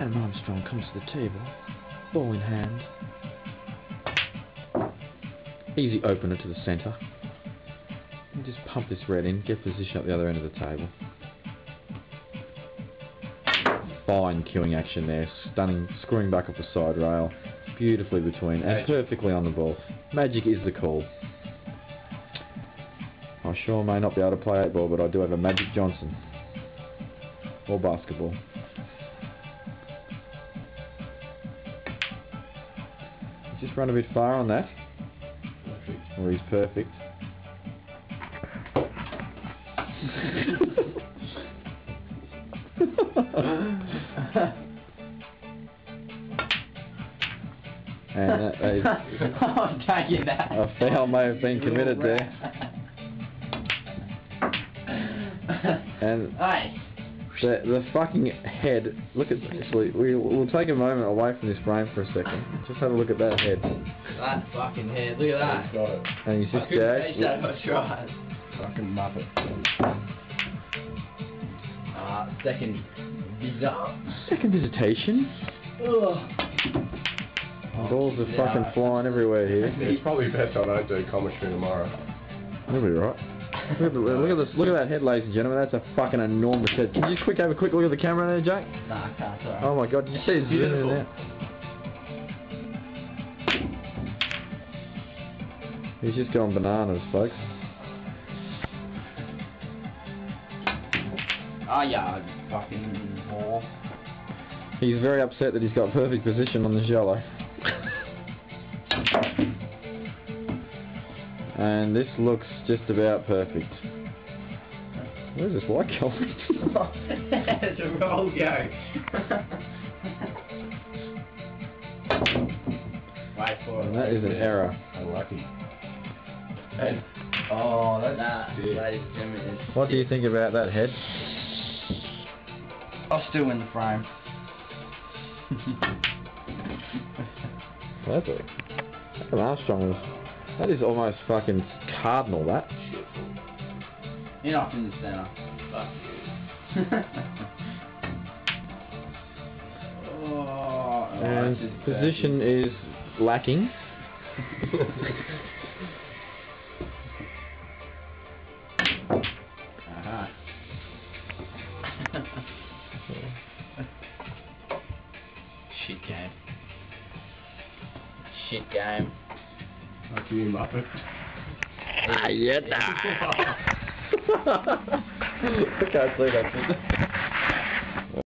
Adam Armstrong comes to the table, ball in hand. Easy opener to the centre. And just pump this red in, get position at the other end of the table. Fine cueing action there, stunning, screwing back off the side rail, beautifully between, and perfectly on the ball. Magic is the call. I sure may not be able to play 8 ball, but I do have a Magic Johnson. Or basketball. Just run a bit far on that, or he's perfect. and that, that is, oh, don't that. a foul may have been committed there. And Hey, the, the fucking head, look at this, we, we, we'll take a moment away from this frame for a second. Just have a look at that head. that fucking head. Look at He's that. got it. And he's just I couldn't gagged. that much right. Fucking muppet. Uh, second visa. Second visitation. Ugh. Balls are Yeah. fucking flying everywhere here. It's probably best I don't do commentary tomorrow. You'll be right. Look at, the, look at this. Look at that head, ladies and gentlemen. That's a fucking enormous head. Can you just quick have a quick look at the camera there, Jack? Nah, I can't. Sorry. Oh my god, did you see his zoom in there? He's just going bananas, folks. Oh yeah, fucking ball. He's very upset that he's got perfect position on the shallow. and this looks just about perfect. Where's this white going? it's a roll go. Wait for it. and that is an error. Unlucky. Hey. Oh, that's Nah, sick. ladies and gentlemen, What do you think about that head? I'll still win the frame. That's a, that's an Armstrong was. That is almost fucking cardinal. That. You're not in the center. Fuck you. oh, And this position is lacking. Uh-huh. Shit game. Shit game. Fuck you, muppet. Ah, yeah. I can't see that.